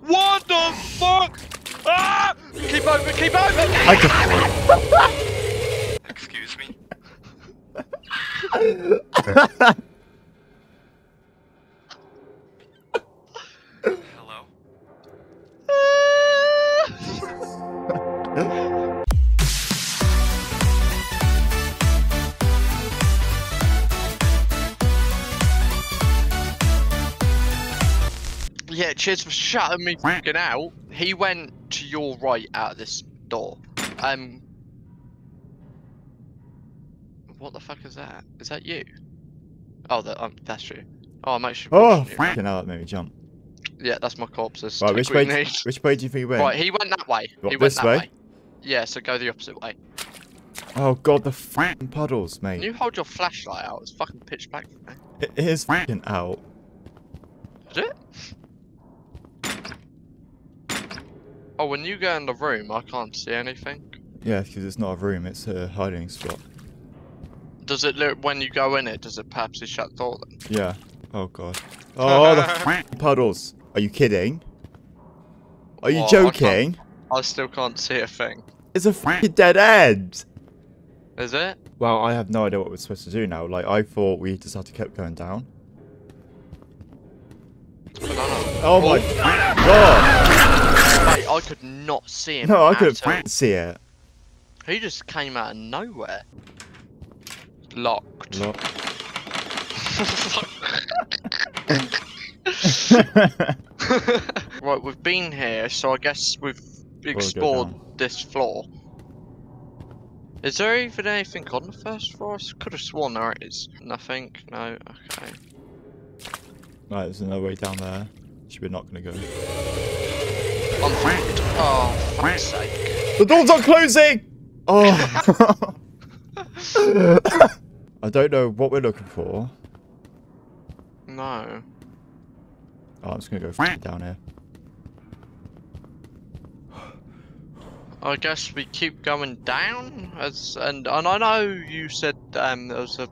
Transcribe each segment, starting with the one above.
What the fuck? Ah! Keep open, keep open! I can. Excuse me. Cheers for shutting me fucking out. He went to your right out of this door. Um. What the fuck is that? Is that you? Oh, that um, that's you. Oh, I'm actually. Oh, fucking hell, that made me jump. Yeah, that's my corpses. Right, which way? Which way do you think he went? Right, he went that way. What, he went this that way? way? Yeah, so go the opposite way. Oh god, the fucking puddles, Can mate. you hold your flashlight out? It's fucking pitch black for. It is fucking out. Is it? Oh, when you go in the room, I can't see anything. Yeah, because it's not a room, it's a hiding spot. Does it look when you go in it? Does it purposely shut the door then? Yeah. Oh god. Oh, the puddles. Are you kidding? Are you? Joking? I still can't see a thing. It's a fucking dead end. Is it? Well, I have no idea what we're supposed to do now. Like, I thought we just had to keep going down. Oh my oh. god! I could not see him. No, I couldn't all. see it. He just came out of nowhere. Locked. Look. right, we've been here, so I guess we've explored down. this floor. Is there even anything on the first floor? I could have sworn there is. Nothing? No? Okay. right, there's another way down there. Which we're not gonna go. I'm fucked. Oh, fuck's sake. The door's are closing! Oh! I don't know what we're looking for. No. Oh, I'm just gonna go f- down here. I guess we keep going down, as and and I know you said um there was a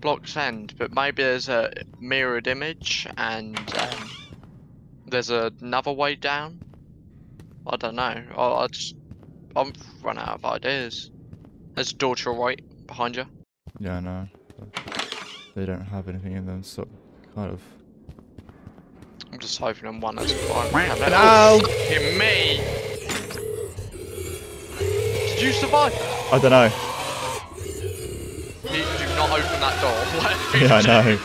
block's end, but maybe there's a mirrored image and um, there's another way down. I don't know. I, I just I'm run out of ideas. There's a door to your right behind you. Yeah, I know. They don't have anything in them, so kind of. I'm just hoping I'm one that's fine. Have it. Ow! Oh, me! Did you survive? I don't know. You do not open that door. Yeah, I know.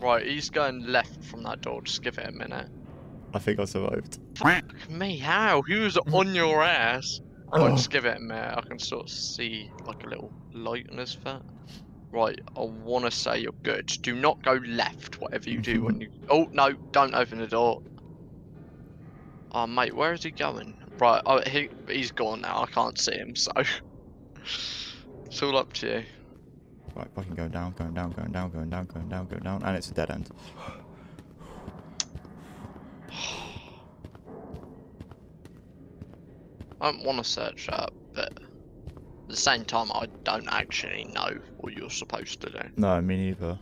Right, he's going left from that door. Just give it a minute. I think I survived. Fuck me, how? He was on your ass. Oh. Right, just give it a minute. I can sort of see like a little light on his foot. Right, I want to say you're good. Do not go left, whatever you do when you. Oh no! Don't open the door. Oh mate, where is he going? Right, oh, he he's gone now. I can't see him, so it's all up to you. Right, fucking going down, going down, going down, going down, going down, going down, and it's a dead end. I don't want to search up, but at the same time, I don't actually know what you're supposed to do. No, me neither.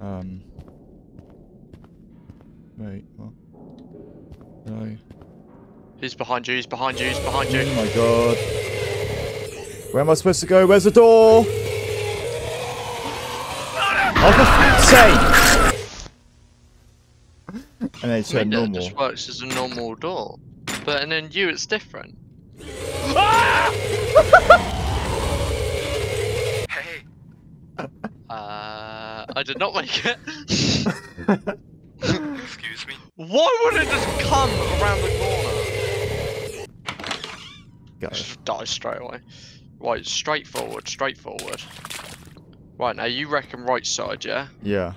Um. Wait, what? No. He's behind you. He's behind you. He's behind you. Oh my god. Where am I supposed to go? Where's the door? Oh, for fuck's sake! And then it I turned mean, that normal. just works as a normal door, but and then you, it's different. Hey, Uh, I did not make it. excuse me. Why would it just come around the corner? Go. Just die straight away. Right, straight forward, straight forward. Right, now you reckon right side, yeah? Yeah.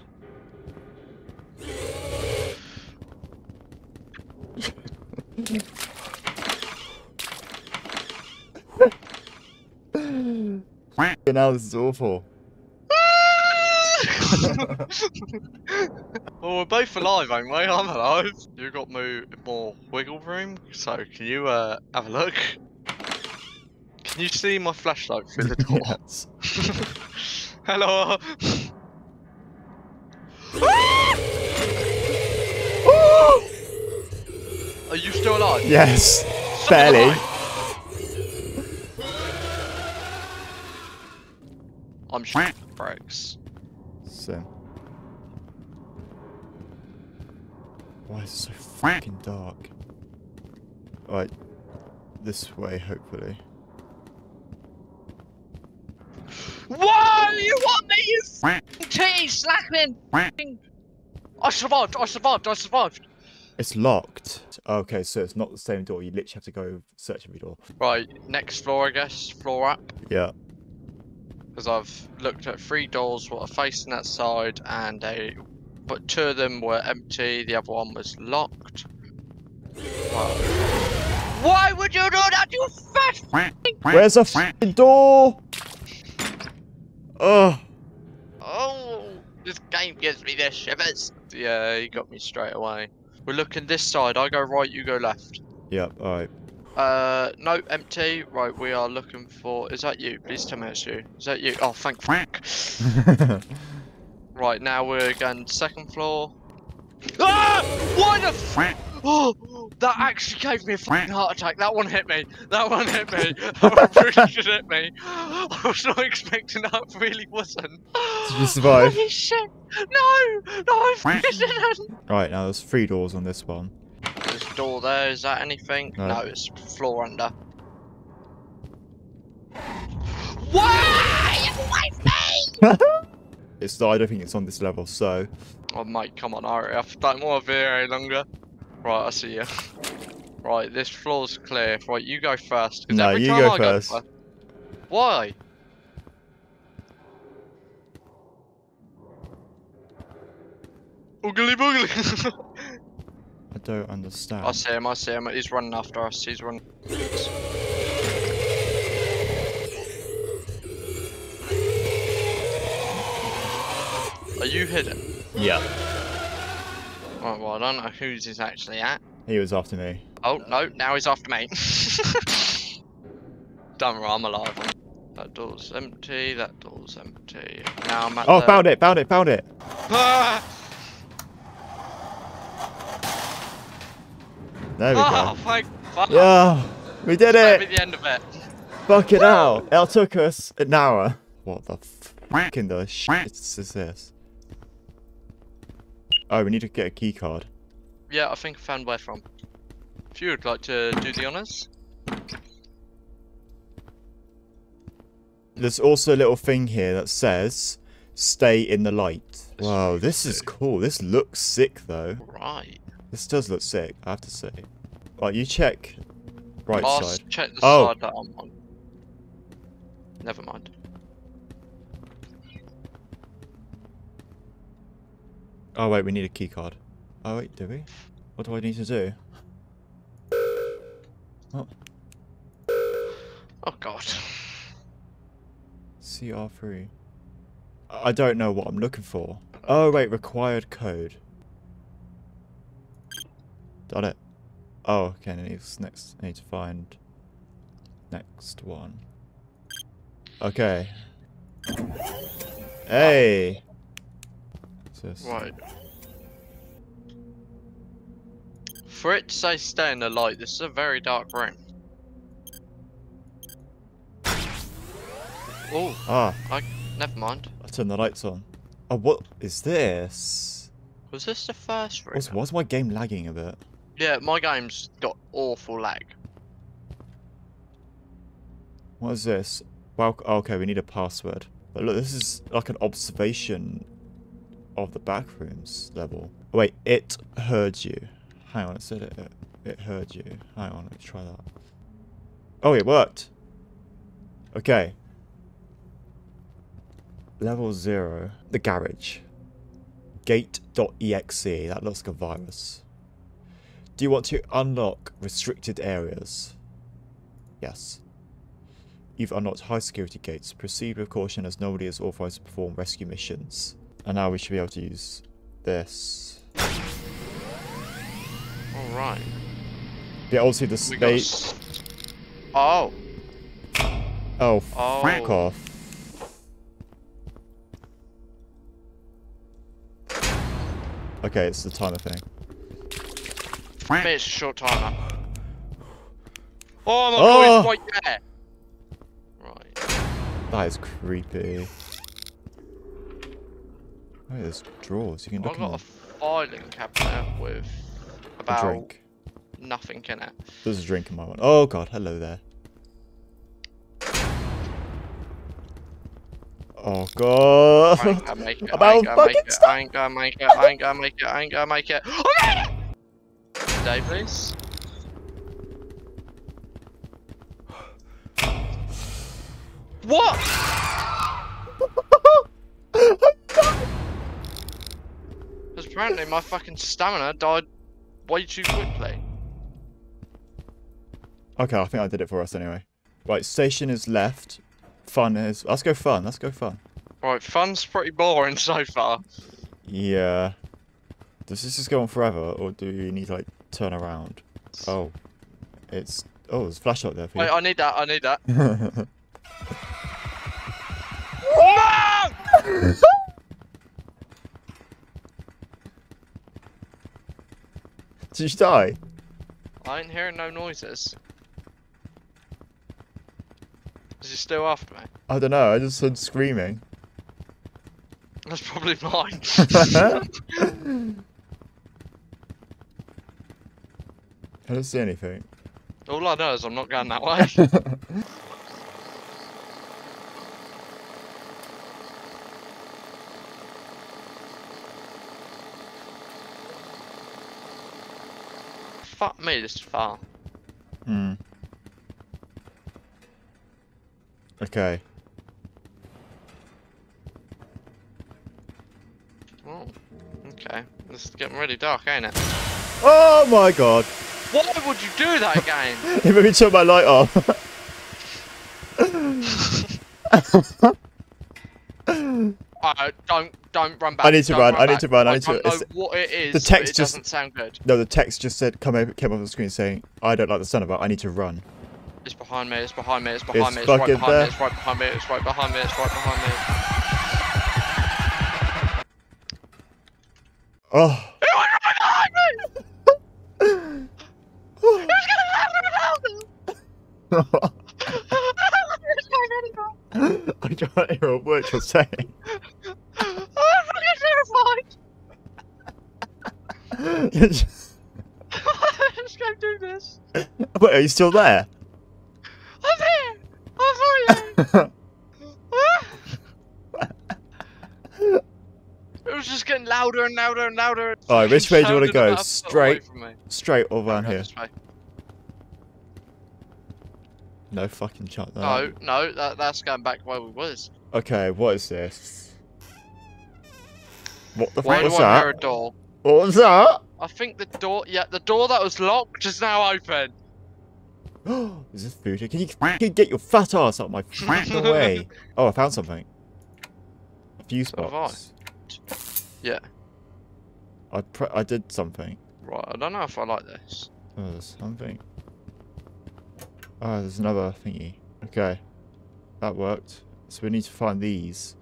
Fucking hell, this is awful. well, we're both alive, ain't we? I'm alive. You've got more wiggle room, so can you uh have a look? Can you see my flashlight through the door? Yes. Hello. Are you still alive? Yes. So Barely. I. I'm sh bricks. So. Why is it so fucking dark? Right. This way, hopefully. Why you want me, you f***ing titty slapping? I survived, I survived, I survived. It's locked. Okay, so it's not the same door. You literally have to go search every door. Right, next floor, I guess. Floor up. Yeah. Because I've looked at three doors what are facing that side, and they, but two of them were empty. The other one was locked. Right. Why would you do that, you fat? Where's a fucking door? Oh. Oh, this game gives me the shivers. Yeah, he got me straight away. We're looking this side. I go right, you go left. Yep. All right. Uh, no, empty. Right, we are looking for. Is that you? Please tell me it's you. Is that you? Oh, thank fuck. Right, now we're going second floor. Ah! Why the f- Oh, that actually gave me a fucking heart attack. That one hit me. That one hit me. That one really did hit me. I was not expecting that. Really wasn't. Did you survive? Holy shit! No, no, I didn't. Right now, there's three doors on this one. This door there. Is that anything? No. No, it's floor under. Why? Why me? It's. I don't think it's on this level. So. Oh mate, come on, hurry up. Don't want to be here any longer. Right, I see you. Right, this floor's clear. Right, you go first. No, every you go I first. fir- Why? Oogly boogly. I don't understand. I see him, I see him. He's running after us. He's running. Are you hidden? Yeah. Right, well, I don't know whose he's actually at. He was after me. Oh, no, now he's after me. Don't I'm alive. That door's empty, that door's empty. Now I'm at Oh, the... found it! Found it! Found it! Ah! There we Oh, go. thank fuck. Yeah, we did it! the end of it. Fuck it out! It took us an hour. What the fucking the shit is this? Oh, we need to get a key card. Yeah, I think I found where from. If you would like to do the honours. There's also a little thing here that says, stay in the light. Wow, this is cool. This looks sick though. Right. This does look sick, I have to say. Right, you check right I'll side. check the Oh. side that I'm on. Never mind. Oh wait, we need a key card. Oh wait, do we? What do I need to do? Oh, Oh god. CR3. I I don't know what I'm looking for. Oh wait, required code. Got it. Oh, okay, next, next, I need to find next one. Okay. Hey! What's? Right. For it to say stay in the light, this is a very dark room. Oh, Ah, never mind. I turned the lights on. Oh, what is this? Was this the first room? What's, why's my game lagging a bit? Yeah, my game's got awful lag. What is this? Well, okay, we need a password. But look, this is like an observation of the backrooms level. Oh, wait, it heard you. Hang on, it said it, it, it heard you. Hang on, let's try that. Oh, it worked. Okay. Level zero. The garage. Gate.exe. That looks like a virus. Do you want to unlock restricted areas? Yes. You've unlocked high security gates. Proceed with caution as nobody is authorized to perform rescue missions. And now we should be able to use this. Alright. Yeah, obviously the state. Oh, Oh, Oh. off. Okay, it's the timer thing. For it's a short timer. Oh my Oh! god, right there! Right. That is creepy. Oh, there's drawers. You can look I've got a filing cabinet with A about drink. nothing in it. There's a drink in my one. Oh god, hello there. Oh god. I ain't gonna make it. I About ain't gonna make fucking it. I ain't gonna make it. I ain't gonna make it. I ain't gonna make it. Oh, I made it! Stay, please. What? Apparently my fucking stamina died way too quickly. okay, I think I did it for us anyway. Right, station is left. Fun is. Let's go fun. Let's go fun. Right, fun's pretty boring so far. Yeah. Does this just go on forever, or do you need to like turn around? Oh, it's. Oh, there's a flashlight there for Wait, you. I need that. I need that. Did you die? I ain't hearing no noises. Is he still after me? I don't know. I just heard screaming. That's probably mine. I don't see anything. All I know is I'm not going that way. Fuck me, this is far. Hmm. Okay. Oh, okay. This is getting really dark, ain't it? Oh my god! Why would you do that game? It made me turn my light off. Uh, don't don't run back. I need to don't run, I need back. to run, I I need to- don't know what it is. the text it just- doesn't sound good. no, the text just said come over, came up on the screen saying, "I don't like the sound of it. I need to run." It's behind me. It's behind me. It's behind It's me. It's right behind there. me. It's right behind me. It's right behind me. It's right behind me. Oh. It right behind me. Was gonna happen about I can't hear a word you're saying. I'm fucking Wait, Let's go do this. are you still there? I'm here. I'm for. It was just getting louder and louder and louder. Alright, which way do you go? a foot away Straight? Straight or around here? No fucking chance. No, no, that, that's going back where we was. Okay, what is this? What the Why fuck do was I hear a that? door? What was that? I think the door, yeah, the door that was locked is now open. is this food? Can you get your fat ass out my fucking way? Oh, I found something. A fuse So have I. box. Yeah. I I did something. Right, I don't know if I like this. Oh, there's something. Oh, there's another thingy. Okay. That worked. So we need to find these.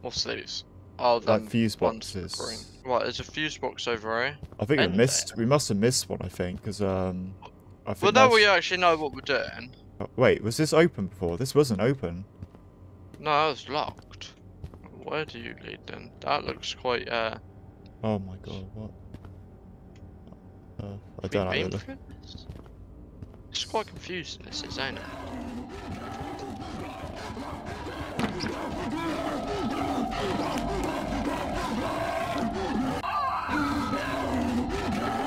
What's these? Oh, Like fuse boxes. Right, there's a fuse box over here. I think we missed. We must have missed one. I think because um. I think Well, now we actually know what we're doing. oh, wait, was this open before? This wasn't open. No, it was locked. Where do you lead then? That looks quite, uh... Oh my god, what? Uh, I don't know. how been to look- It's quite confusing, this is, ain't it?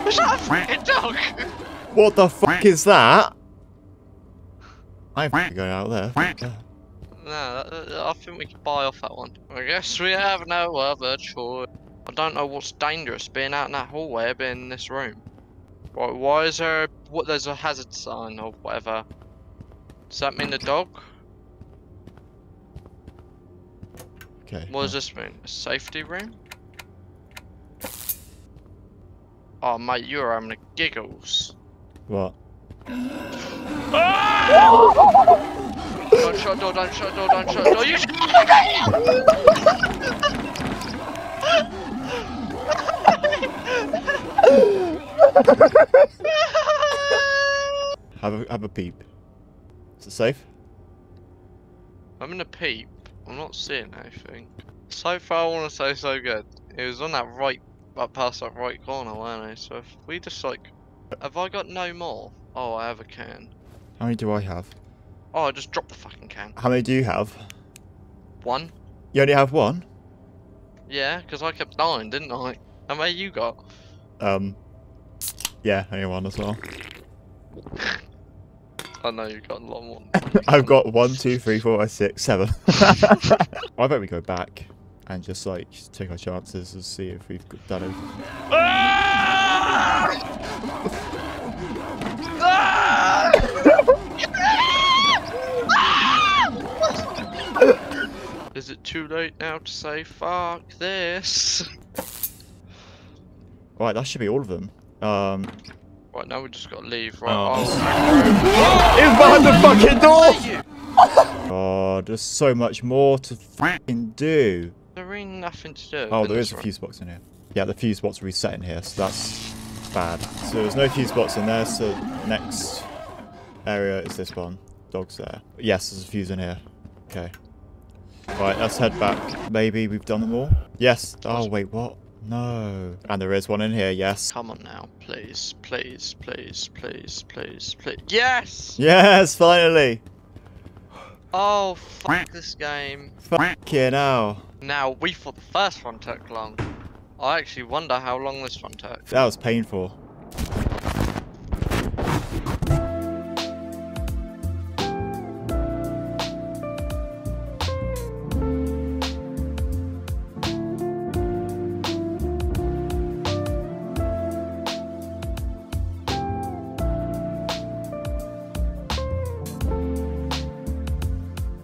Was that a dog? What the fuck is that? I'm going out there. No, that- that- I think we can buy off that one. I guess we have no other choice. I don't know what's dangerous being out in that hallway or being in this room. Why, why is there what? There's a hazard sign or whatever. Does that mean the dog? Okay. What does this mean? A safety room? Oh mate, you're having the giggles. What? Ah! Don't shut door, don't shut door, don't shut door. You shut Have a have a peep. Is it safe? I'm in a peep. I'm not seeing anything. So far, I want to say so good. It was on that right, up past that right corner, weren't they? So if we just like, have I got no more? Oh, I have a can. How many do I have? Oh, I just dropped the fucking can. How many do you have? One. You only have one? Yeah, because I kept dying, didn't I? How many you got? Um, yeah, only one as well. I know you've got a lot more. I've got one, two, three, four, five, six, seven. I bet we go back and just like take our chances and see if we've done it. Is it too late now to say fuck this? Right, that should be all of them. Um, Right now we just gotta leave. Right. Oh. Oh, it's behind the fucking door! you. God, there's so much more to fucking do. Nothing to do. Oh, there is a fuse box in here. Yeah, the fuse box reset in here, so that's bad. So there's no fuse box in there, so next area is this one. Dog's there. Yes, there's a fuse in here. Okay. Right, let's head back. Maybe we've done them all? Yes. Oh, wait, what? No. And there is one in here, yes. Come on now, please, please, please, please, please, please. Yes! Yes, finally! Oh, fuck this game. Fucking hell. Now, we thought the first one took long. I actually wonder how long this one took. That was painful.